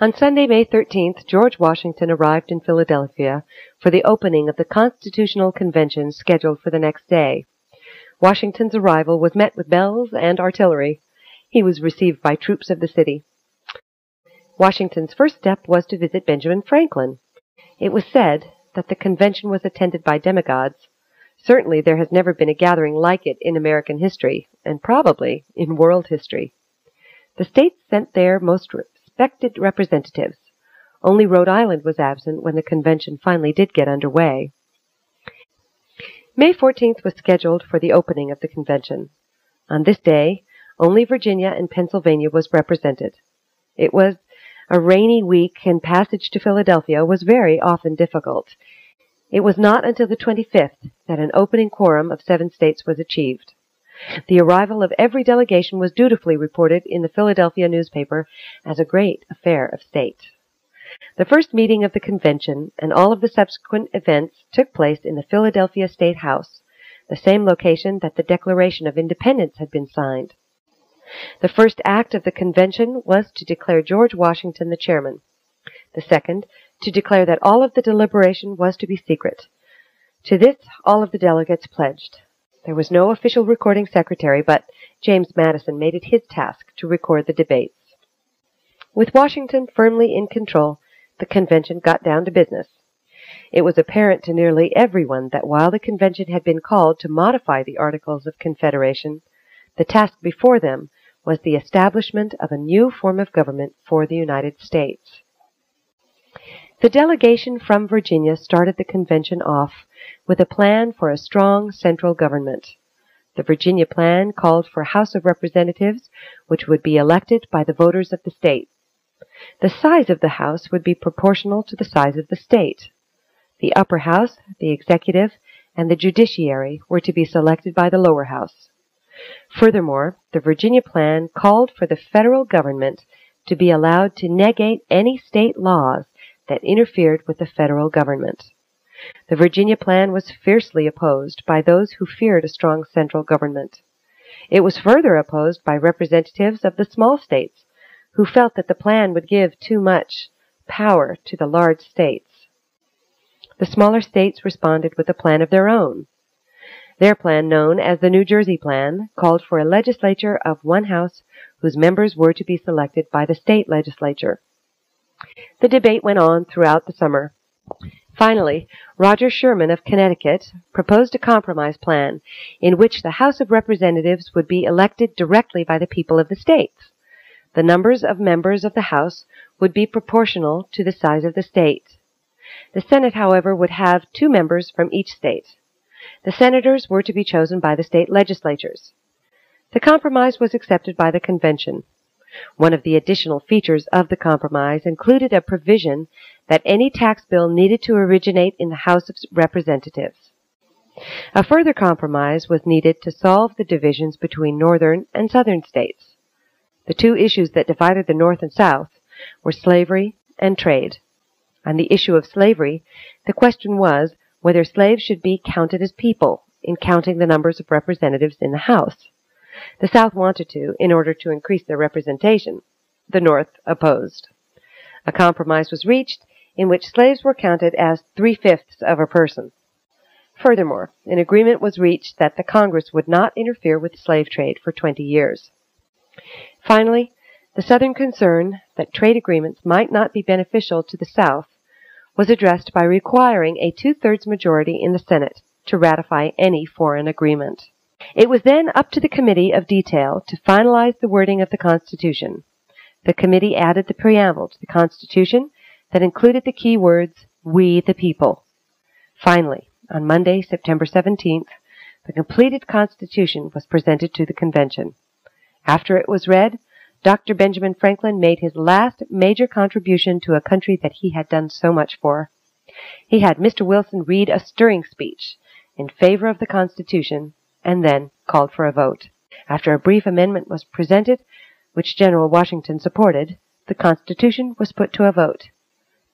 On Sunday, May 13th, George Washington arrived in Philadelphia for the opening of the Constitutional Convention scheduled for the next day. Washington's arrival was met with bells and artillery. He was received by troops of the city. Washington's first step was to visit Benjamin Franklin. It was said that the convention was attended by demigods. Certainly there has never been a gathering like it in American history, and probably in world history. The states sent their most respected representatives. Only Rhode Island was absent when the convention finally did get under way. May 14th was scheduled for the opening of the convention. On this day, only Virginia and Pennsylvania was represented. It was a rainy week and passage to Philadelphia was very often difficult. It was not until the 25th that an opening quorum of seven states was achieved. The arrival of every delegation was dutifully reported in the Philadelphia newspaper as a great affair of state. The first meeting of the convention and all of the subsequent events took place in the Philadelphia State House, the same location that the Declaration of Independence had been signed. The first act of the convention was to declare George Washington the chairman. The second, to declare that all of the deliberation was to be secret. To this all of the delegates pledged. There was no official recording secretary, but James Madison made it his task to record the debates. With Washington firmly in control, the convention got down to business. It was apparent to nearly everyone that while the convention had been called to modify the Articles of Confederation, the task before them was the establishment of a new form of government for the United States. The delegation from Virginia started the convention off with a plan for a strong central government. The Virginia plan called for a House of Representatives which would be elected by the voters of the state. The size of the House would be proportional to the size of the state. The upper house, the executive, and the judiciary were to be selected by the lower house. Furthermore, the Virginia plan called for the federal government to be allowed to negate any state laws that interfered with the federal government. The Virginia plan was fiercely opposed by those who feared a strong central government. It was further opposed by representatives of the small states who felt that the plan would give too much power to the large states. The smaller states responded with a plan of their own. Their plan, known as the New Jersey Plan, called for a legislature of one house whose members were to be selected by the state legislature. The debate went on throughout the summer. Finally, Roger Sherman of Connecticut proposed a compromise plan in which the House of Representatives would be elected directly by the people of the states. The numbers of members of the House would be proportional to the size of the state. The Senate, however, would have two members from each state. The senators were to be chosen by the state legislatures. The compromise was accepted by the convention. One of the additional features of the compromise included a provision that any tax bill needed to originate in the House of Representatives. A further compromise was needed to solve the divisions between northern and southern states. The two issues that divided the North and South were slavery and trade. On the issue of slavery, the question was whether slaves should be counted as people in counting the numbers of representatives in the House. The South wanted to, in order to increase their representation. The North opposed. A compromise was reached in which slaves were counted as three-fifths of a person. Furthermore, an agreement was reached that the Congress would not interfere with the slave trade for 20 years. Finally, the Southern concern that trade agreements might not be beneficial to the South was addressed by requiring a two-thirds majority in the Senate to ratify any foreign agreement. It was then up to the Committee of Detail to finalize the wording of the Constitution. The committee added the preamble to the Constitution that included the key words, We the People. Finally, on Monday, September 17th, the completed Constitution was presented to the Convention. After it was read, Dr. Benjamin Franklin made his last major contribution to a country that he had done so much for. He had Mr. Wilson read a stirring speech in favor of the Constitution and then called for a vote. After a brief amendment was presented, which General Washington supported, the Constitution was put to a vote.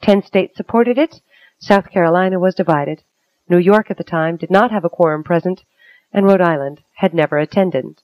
Ten states supported it. South Carolina was divided. New York at the time did not have a quorum present, and Rhode Island had never attended.